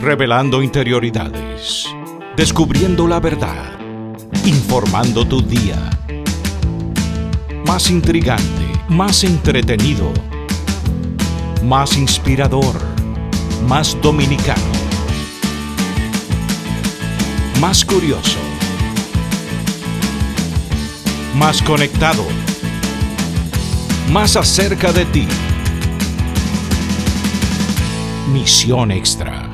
Revelando interioridades. Descubriendo la verdad. Informando tu día. Más intrigante, más entretenido. Más inspirador. Más dominicano. Más curioso. Más conectado. Más acerca de ti. Misión Extra.